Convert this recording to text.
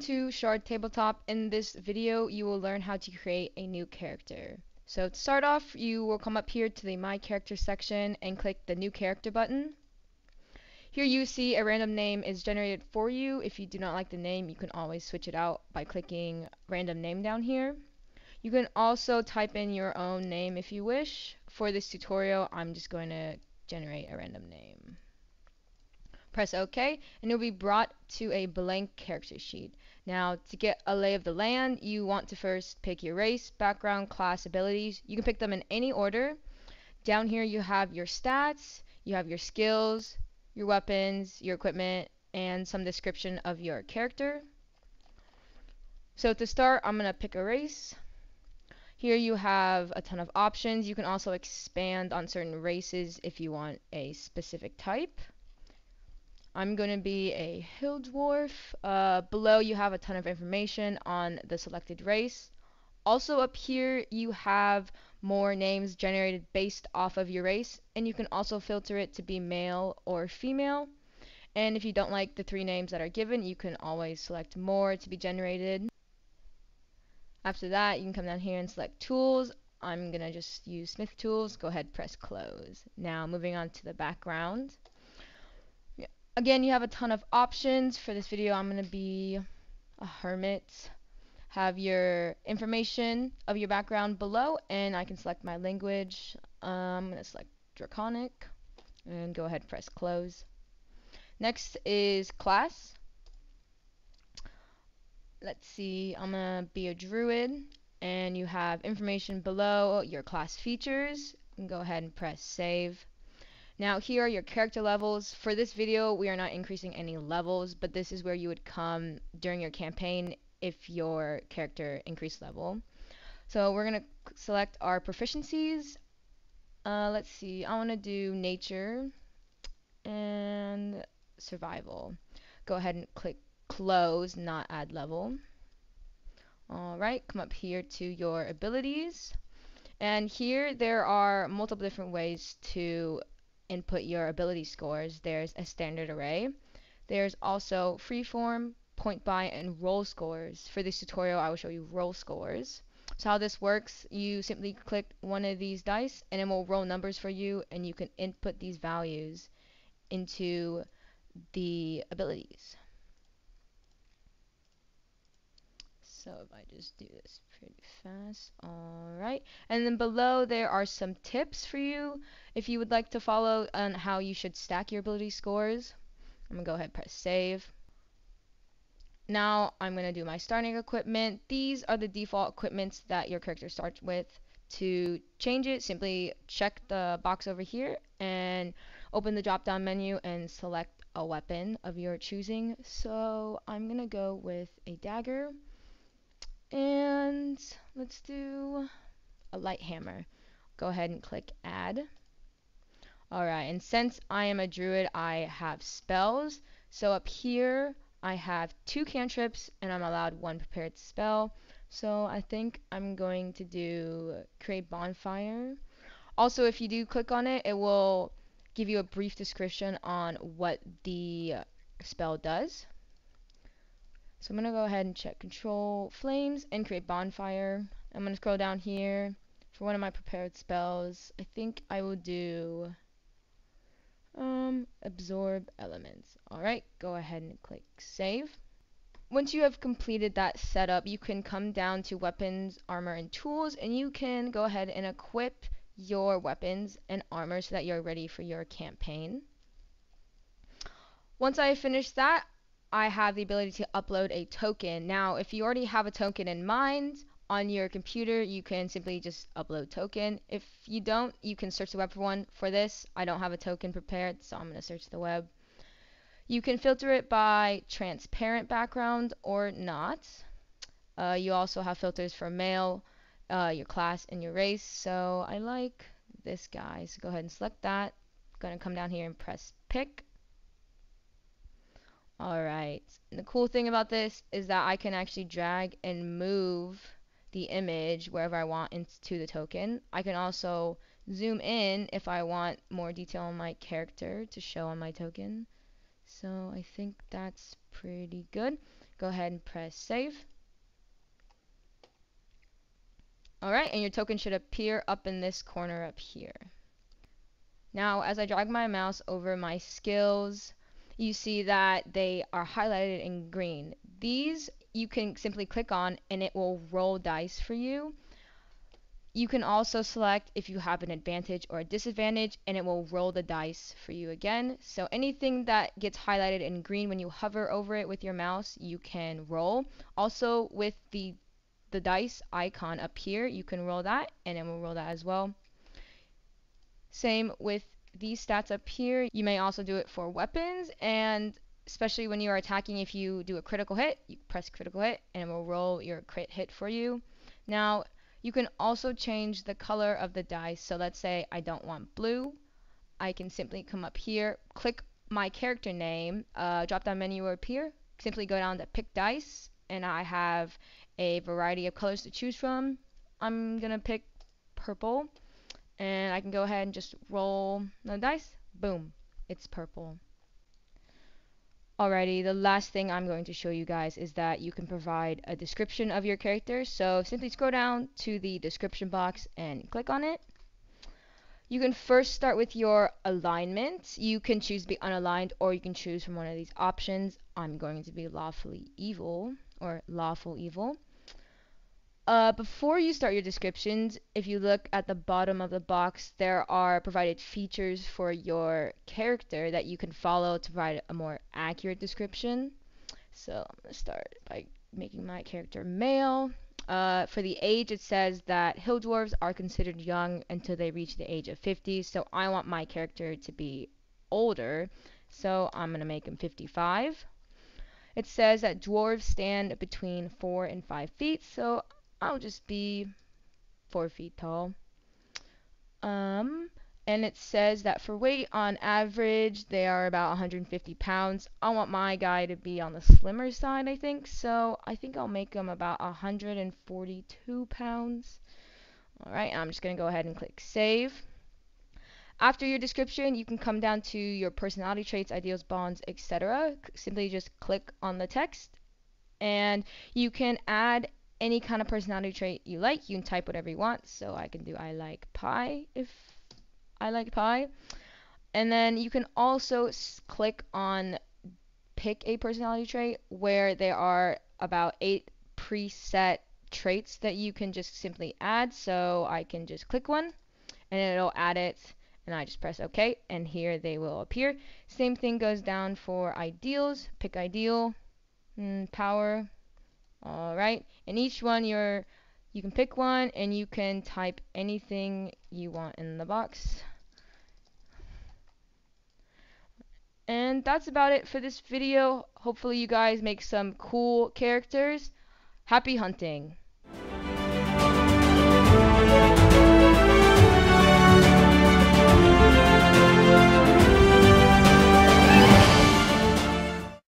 to Shard Tabletop. In this video, you will learn how to create a new character. So to start off, you will come up here to the My Character section and click the New Character button. Here you see a random name is generated for you. If you do not like the name, you can always switch it out by clicking Random Name down here. You can also type in your own name if you wish. For this tutorial, I'm just going to generate a random name. Press OK, and you'll be brought to a blank character sheet. Now, to get a lay of the land, you want to first pick your race, background, class, abilities. You can pick them in any order. Down here, you have your stats, you have your skills, your weapons, your equipment, and some description of your character. So to start, I'm going to pick a race. Here you have a ton of options. You can also expand on certain races if you want a specific type. I'm going to be a hill dwarf. Uh, below you have a ton of information on the selected race. Also up here you have more names generated based off of your race and you can also filter it to be male or female. And if you don't like the three names that are given, you can always select more to be generated. After that, you can come down here and select tools. I'm going to just use Smith tools. Go ahead, press close. Now moving on to the background. Again, you have a ton of options. For this video, I'm going to be a hermit. Have your information of your background below, and I can select my language. Um, I'm going to select Draconic, and go ahead press close. Next is class. Let's see, I'm going to be a druid, and you have information below your class features. Go ahead and press save. Now here are your character levels. For this video, we are not increasing any levels, but this is where you would come during your campaign if your character increased level. So we're going to select our proficiencies. Uh, let's see, I want to do nature and survival. Go ahead and click close, not add level. Alright, come up here to your abilities. And here there are multiple different ways to input your ability scores, there's a standard array. There's also freeform, point buy, and roll scores. For this tutorial, I will show you roll scores. So how this works, you simply click one of these dice and it will roll numbers for you and you can input these values into the abilities. So if I just do this pretty fast, alright. And then below there are some tips for you if you would like to follow on how you should stack your ability scores. I'm going to go ahead and press save. Now I'm going to do my starting equipment. These are the default equipments that your character starts with. To change it, simply check the box over here and open the drop down menu and select a weapon of your choosing. So I'm going to go with a dagger. And let's do a light hammer. Go ahead and click add. Alright, and since I am a druid, I have spells. So up here, I have two cantrips, and I'm allowed one prepared spell. So I think I'm going to do create bonfire. Also, if you do click on it, it will give you a brief description on what the spell does. So I'm going to go ahead and check control flames and create bonfire. I'm going to scroll down here for one of my prepared spells. I think I will do um, absorb elements. Alright, go ahead and click save. Once you have completed that setup, you can come down to weapons, armor, and tools, and you can go ahead and equip your weapons and armor so that you're ready for your campaign. Once I finish that, I have the ability to upload a token. Now, if you already have a token in mind on your computer, you can simply just upload token. If you don't, you can search the web for one. For this, I don't have a token prepared, so I'm going to search the web. You can filter it by transparent background or not. Uh, you also have filters for male, uh, your class, and your race. So I like this guy. So go ahead and select that. I'm going to come down here and press pick. Alright, the cool thing about this is that I can actually drag and move the image wherever I want into the token. I can also zoom in if I want more detail on my character to show on my token. So I think that's pretty good. Go ahead and press save. Alright, and your token should appear up in this corner up here. Now, as I drag my mouse over my skills, you see that they are highlighted in green. These you can simply click on and it will roll dice for you. You can also select if you have an advantage or a disadvantage and it will roll the dice for you again. So anything that gets highlighted in green when you hover over it with your mouse, you can roll. Also with the the dice icon up here, you can roll that and it will roll that as well. Same with these stats up here. You may also do it for weapons and especially when you are attacking if you do a critical hit, you press critical hit and it will roll your crit hit for you. Now, you can also change the color of the dice. So let's say I don't want blue. I can simply come up here, click my character name, uh, drop down menu will appear, simply go down to pick dice, and I have a variety of colors to choose from. I'm gonna pick purple and I can go ahead and just roll the dice. Boom, it's purple. Alrighty, the last thing I'm going to show you guys is that you can provide a description of your character. So simply scroll down to the description box and click on it. You can first start with your alignment. You can choose to be unaligned or you can choose from one of these options. I'm going to be lawfully evil or lawful evil. Uh, before you start your descriptions, if you look at the bottom of the box, there are provided features for your character that you can follow to provide a more accurate description. So I'm going to start by making my character male. Uh, for the age, it says that hill dwarves are considered young until they reach the age of 50. So I want my character to be older. So I'm going to make him 55. It says that dwarves stand between 4 and 5 feet. So I'll just be four feet tall. Um, and it says that for weight on average they are about 150 pounds. I want my guy to be on the slimmer side, I think. So I think I'll make him about 142 pounds. All right, I'm just gonna go ahead and click save. After your description, you can come down to your personality traits, ideals, bonds, etc. Simply just click on the text and you can add any kind of personality trait you like. You can type whatever you want. So I can do I like pie if I like pie. And then you can also click on pick a personality trait where there are about eight preset traits that you can just simply add. So I can just click one and it'll add it and I just press OK and here they will appear. Same thing goes down for ideals. Pick ideal, mm, power, Alright, and each one you're, you can pick one and you can type anything you want in the box. And that's about it for this video. Hopefully you guys make some cool characters. Happy hunting!